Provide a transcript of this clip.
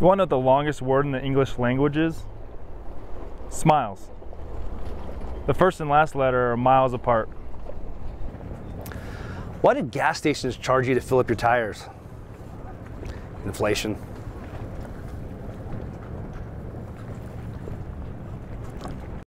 You want to know the longest word in the English language is? Smiles. The first and last letter are miles apart. Why did gas stations charge you to fill up your tires? Inflation.